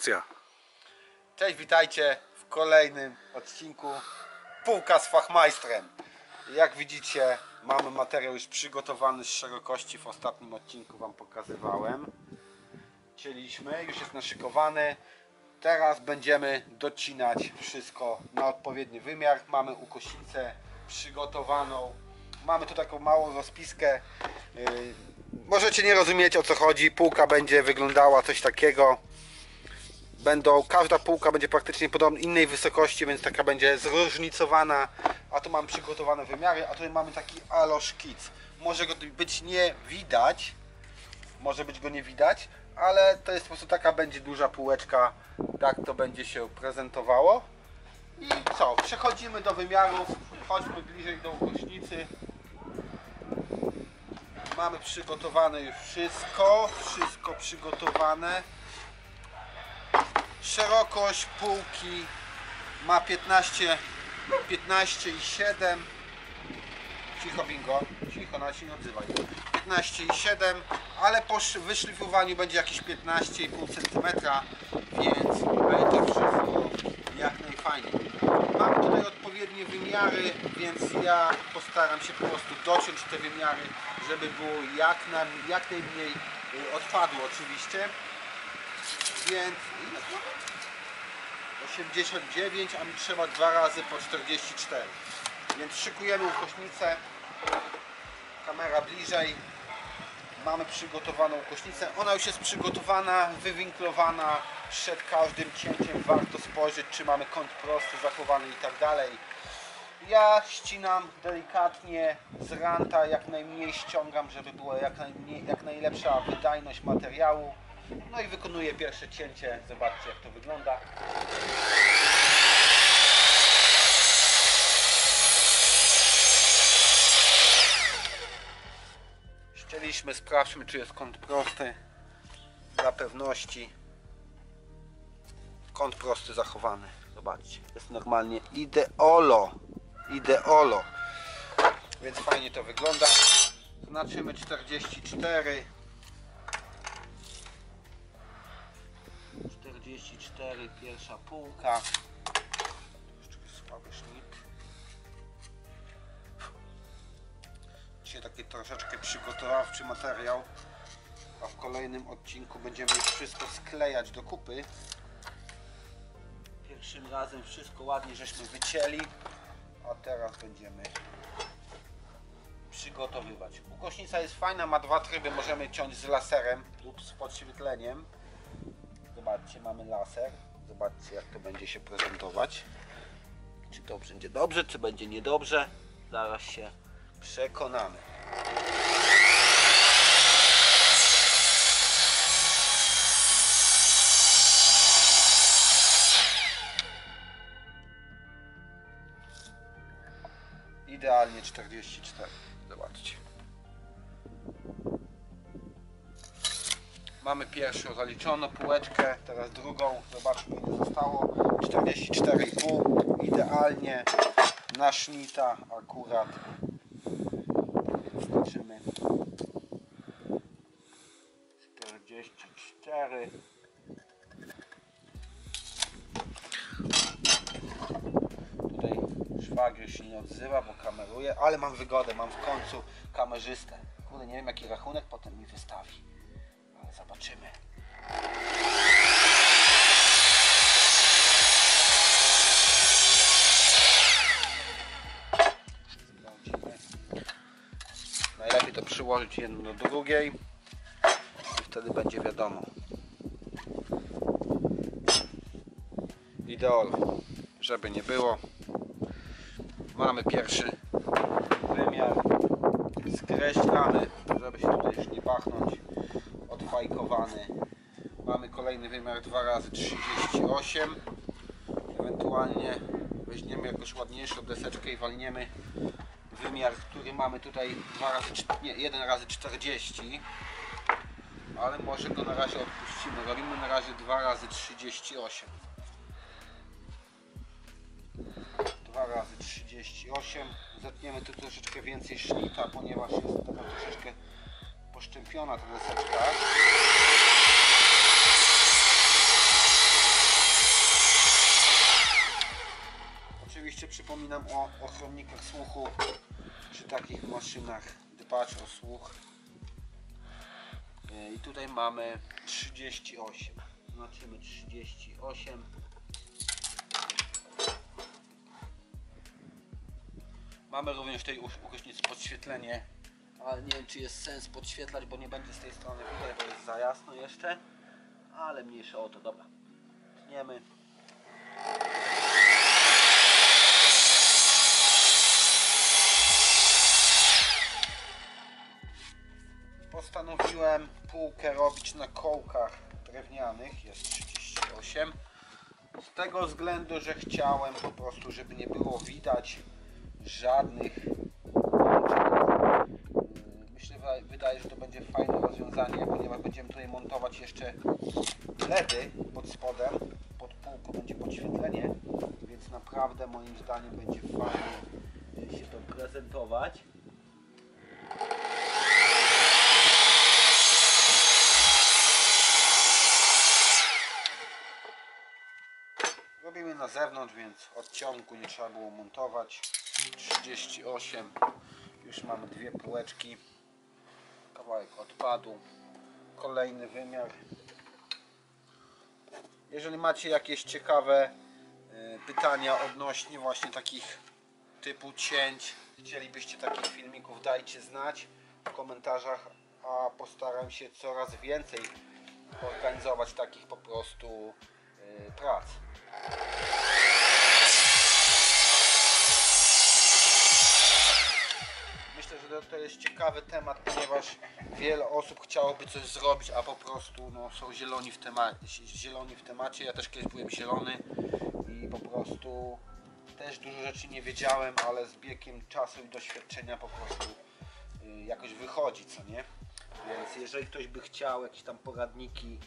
Akcja. Cześć, witajcie w kolejnym odcinku Półka z Fachmajstrem. Jak widzicie, mamy materiał już przygotowany z szerokości. W ostatnim odcinku Wam pokazywałem. Cieliśmy, już jest naszykowany. Teraz będziemy docinać wszystko na odpowiedni wymiar. Mamy ukośnicę przygotowaną. Mamy tu taką małą rozpiskę. Yy, Możecie nie rozumieć o co chodzi. Półka będzie wyglądała coś takiego będą, każda półka będzie praktycznie podobnej innej wysokości, więc taka będzie zróżnicowana. A tu mam przygotowane wymiary, a tutaj mamy taki alo szkic. Może go być nie widać, może być go nie widać, ale to jest po prostu taka będzie duża półeczka, tak to będzie się prezentowało. I co, przechodzimy do wymiarów, chodźmy bliżej do ukośnicy. Mamy przygotowane już wszystko, wszystko przygotowane. Szerokość półki ma 15, 15 i 7. Cicho bingo, cicho, na się nie odzywaj. 15 i 7, ale po wyszlifowaniu będzie jakieś 15,5 cm, więc będzie wszystko jak najfajniej. Mam tutaj odpowiednie wymiary, więc ja postaram się po prostu dociąć te wymiary, żeby było jak, na, jak najmniej y, odpadu oczywiście. Więc ile to? 89, a mi trzeba dwa razy po 44. Więc szykujemy ukośnicę. Kamera bliżej. Mamy przygotowaną ukośnicę. Ona już jest przygotowana, wywinklowana. Przed każdym cięciem warto spojrzeć, czy mamy kąt prosty zachowany i tak dalej. Ja ścinam delikatnie z ranta, jak najmniej ściągam, żeby była jak, najmniej, jak najlepsza wydajność materiału. No i wykonuję pierwsze cięcie. Zobaczcie jak to wygląda. Ścieliśmy, sprawdźmy czy jest kąt prosty. Dla pewności. Kąt prosty zachowany. Zobaczcie. Jest normalnie ideolo. Ideolo. Więc fajnie to wygląda. Znaczymy 44. 44, pierwsza półka. Jeszcze słaby sznit. Dzisiaj taki troszeczkę przygotowawczy materiał, a w kolejnym odcinku będziemy wszystko sklejać do kupy. Pierwszym razem wszystko ładnie żeśmy wycięli, a teraz będziemy przygotowywać. Ukośnica jest fajna, ma dwa tryby, możemy ciąć z laserem lub z podświetleniem. Mamy laser. Zobaczcie, jak to będzie się prezentować. Czy to będzie dobrze, czy będzie niedobrze. Zaraz się przekonamy. Idealnie 44. Zobaczcie. Mamy pierwszą zaliczoną półeczkę, teraz drugą. Zobaczmy ile zostało. 44,5. Idealnie na sznita akurat. Zobaczymy. 44. Tutaj szwagier się nie odzywa, bo kameruje, ale mam wygodę, mam w końcu kamerzystę. Kurde, nie wiem jaki rachunek potem mi wystawi. Zobaczymy. Najlepiej to przyłożyć jedno do drugiej i wtedy będzie wiadomo. Ideol, żeby nie było. Mamy pierwszy wymiar skreślany, żeby się tutaj już nie pachnąć, odfajkowany. Mamy kolejny wymiar 2 razy 38 Ewentualnie weźmiemy jakąś ładniejszą deseczkę i walniemy wymiar, który mamy tutaj 2 razy, cz- nie, 1 razy 40 ale może go na razie odpuścimy. Robimy na razie 2 razy 38 2 razy 38 zetniemy tu troszeczkę więcej sznita, ponieważ jest taka troszeczkę poszczępiona ta deseczka o ochronnikach słuchu przy takich maszynach dbać o słuch. E, I tutaj mamy 38. Znaczymy 38. Mamy również w tej ukośnicy podświetlenie, ale nie wiem czy jest sens podświetlać, bo nie będzie z tej strony widać, bo jest za jasno jeszcze. Ale mniejsze o to, dobra. Tniemy. Postanowiłem półkę robić na kołkach drewnianych, jest 38. Z tego względu, że chciałem po prostu, żeby nie było widać żadnych Myślę, wydaje, że to będzie fajne rozwiązanie, ponieważ będziemy tutaj montować jeszcze LEDy pod spodem. Pod półką będzie podświetlenie, więc naprawdę moim zdaniem będzie fajnie się to prezentować. Robimy na zewnątrz, więc odciągu nie trzeba było montować. 38. Już mamy dwie półeczki. Kawałek odpadu. Kolejny wymiar. Jeżeli macie jakieś ciekawe y, pytania odnośnie właśnie takich typu cięć, chcielibyście takich filmików, dajcie znać w komentarzach, a postaram się coraz więcej organizować takich po prostu y, prac. Myślę, że to- jest ciekawy temat, ponieważ wiele osób chciałoby coś zrobić, a po prostu no, są zieloni w, tema- zieloni w temacie. Ja też kiedyś byłem zielony i po prostu też dużo rzeczy nie wiedziałem, ale z biegiem czasu i doświadczenia po prostu y, jakoś wychodzi, co nie? Więc jeżeli ktoś by chciał jakieś tam poradniki,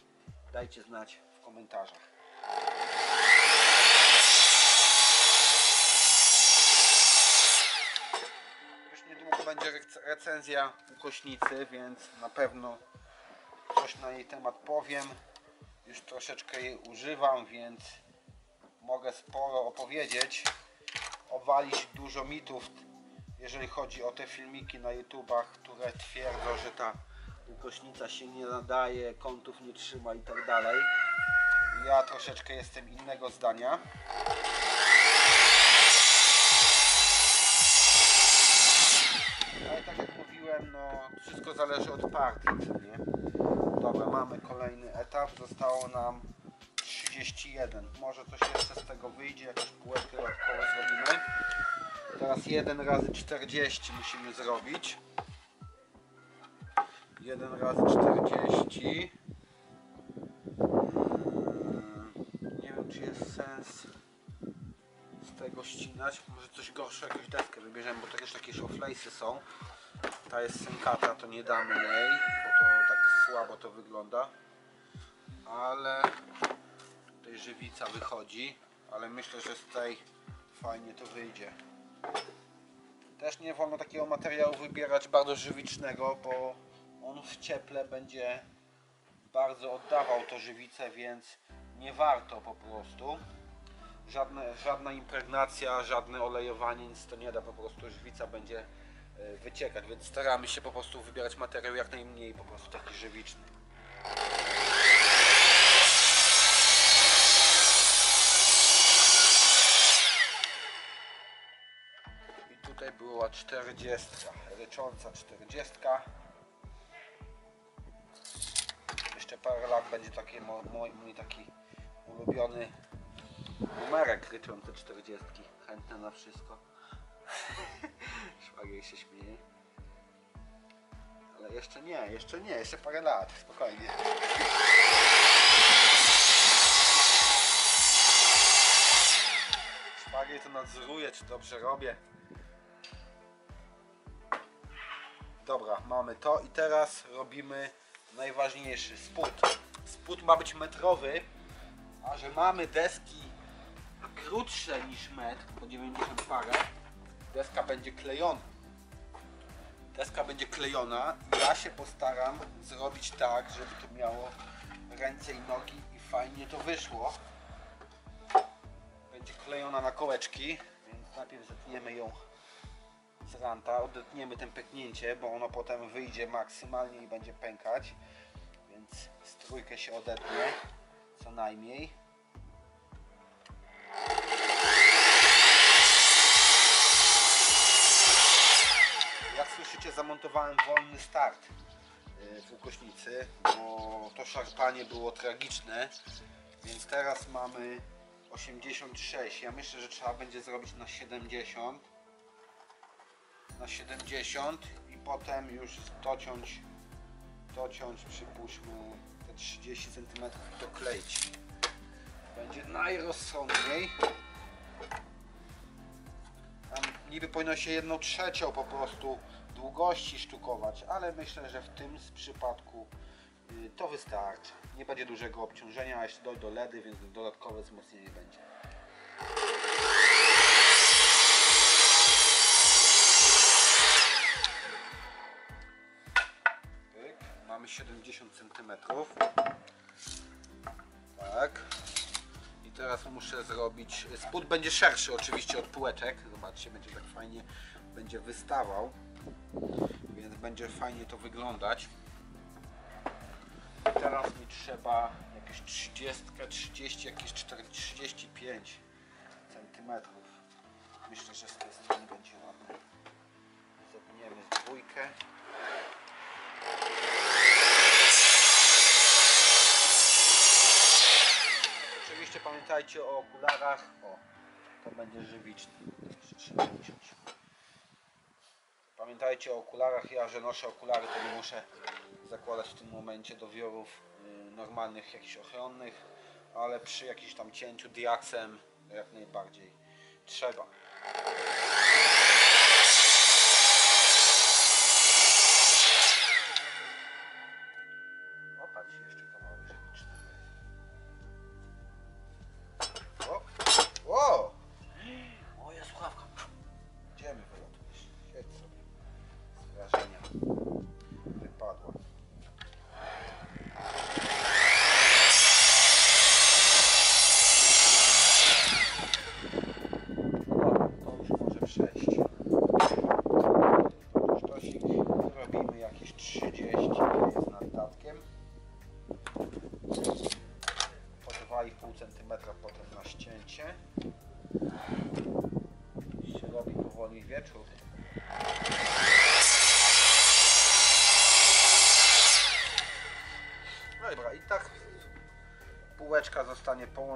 dajcie znać w komentarzach. Już niedługo będzie rec- recenzja ukośnicy, więc na pewno coś na jej temat powiem. Już troszeczkę jej używam, więc mogę sporo opowiedzieć. Obalić dużo mitów, jeżeli chodzi o te filmiki na YouTubach, które twierdzą, że ta ukośnica się nie nadaje, kątów nie trzyma i tak dalej. Ja troszeczkę jestem innego zdania. Ale tak jak mówiłem, no zależy od partii, nie? Dobra, mamy kolejny etap, zostało nam 31. Może coś jeszcze z tego wyjdzie, jakąś półeczkę dodatkowo zrobimy. Teraz 1 razy 40 musimy zrobić. 1 razy 40. Mm, Nie wiem, czy jest sens z tego ścinać. Może coś gorsze, jakąś deskę wybierzemy, bo to też takie szoflejsy są. Ta jest sękata, to nie damy jej, bo to tak słabo to wygląda. Ale tutaj żywica wychodzi, ale myślę, że z tej fajnie to wyjdzie. Też nie wolno takiego materiału wybierać bardzo żywicznego, bo on w cieple będzie bardzo oddawał to żywicę, więc nie warto po prostu. Żadne, żadna impregnacja, żadne olejowanie, nic to nie da, po prostu żywica będzie wyciekać, więc staramy się po prostu wybierać materiał jak najmniej po prostu taki żywiczny. I tutaj była 40, rycząca 40. Jeszcze parę lat będzie taki mój, mój taki ulubiony numerek ryczący 40. Chętny na wszystko. Szwagier się śmieje. Ale jeszcze nie, jeszcze nie, jeszcze parę lat, spokojnie. Szwagier to nadzoruje, czy dobrze robię. Dobra, mamy to i teraz robimy najważniejszy spód. Spód ma być metrowy, a że mamy deski krótsze niż metr, po 90 parę, deska będzie klejona. Deska będzie klejona ja się postaram zrobić tak, żeby to miało ręce i nogi i fajnie to wyszło. Będzie klejona na kołeczki, więc Najpierw zetniemy ją z ranta, odetniemy ten pęknięcie, bo ono potem wyjdzie maksymalnie i będzie pękać. Więc strójkę się odetnie, co najmniej. Zamontowałem wolny start y, w ukośnicy, bo to szarpanie było tragiczne. Więc teraz mamy 86. Ja myślę, że trzeba będzie zrobić na 70. Na 70 i potem już dociąć, dociąć przypuśćmy te 30 cm i dokleić. Będzie najrozsądniej. Tam niby powinno się jedną trzecią po prostu długości sztukować, ale myślę, że w tym przypadku y, to wystarczy. Nie będzie dużego obciążenia, a jeszcze dojdą LEDy, więc dodatkowe wzmocnienie będzie. Mamy 70 cm. Tak. I teraz muszę zrobić. Spód będzie szerszy oczywiście od półeczek. Zobaczcie, będzie tak fajnie będzie wystawał. Więc będzie fajnie to wyglądać. Teraz mi trzeba jakieś 30, 30, jakieś 40, 35 centymetrów. Myślę, że z tej strony będzie ładnie. Zepniemy dwójkę. Oczywiście pamiętajcie o okularach. O, to będzie żywiczny. Jeszcze trzeba usiąść. Pamiętajcie o okularach. Ja, że noszę okulary, to nie muszę zakładać w tym momencie dowiorów y, normalnych, jakichś ochronnych, ale przy jakimś tam cięciu diaksem jak najbardziej trzeba.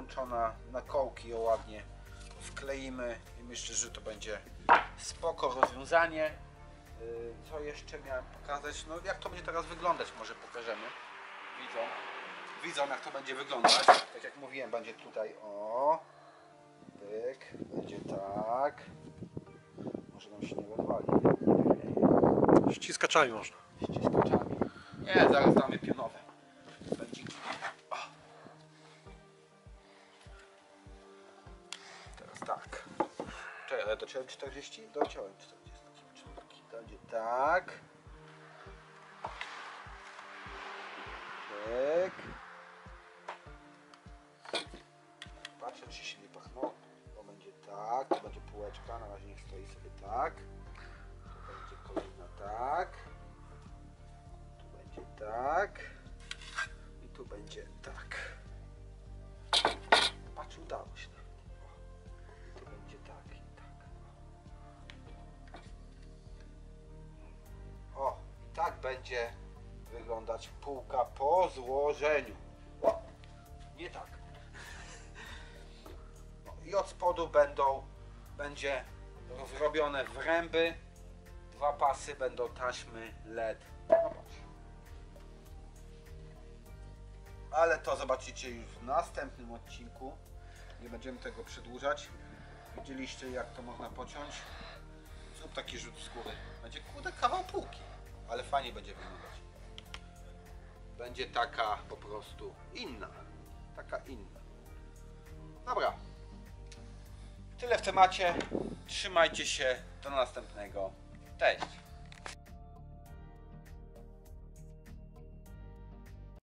Połączona na kołki ją ładnie wkleimy i myślę, że to będzie spoko rozwiązanie. Yy, Co jeszcze miałem pokazać? No jak to będzie teraz wyglądać, może pokażemy. Widzą. Widzą jak to będzie wyglądać. Tak jak mówiłem, będzie tutaj o. Pyk. Będzie tak. Może nam się nie rozwali. Ściskaczami można. Ściskaczami. Nie, zaraz damy pionowe. Tak. Czekaj, ale dociąłem 40? Dociąłem 40. Czwórki. Będzie tak. Pyk. Patrzę, czy się nie pachną. To będzie tak, to będzie półeczka, na razie niech stoi sobie tak. Tu będzie kolejna tak. Tu będzie tak. I tu będzie będzie wyglądać półka po złożeniu. O, nie tak. No, I od spodu będą, będzie zrobione wręby. Dwa pasy będą taśmy LED. No. Ale to zobaczycie już w następnym odcinku. Nie będziemy tego przedłużać. Widzieliście jak to można pociąć. Zrób taki rzut skóry. Będzie kurde kawał półki. Ale fajnie będzie wyglądać. Będzie taka po prostu inna. Taka inna. Dobra. Tyle w temacie. Trzymajcie się. Do następnego. Cześć.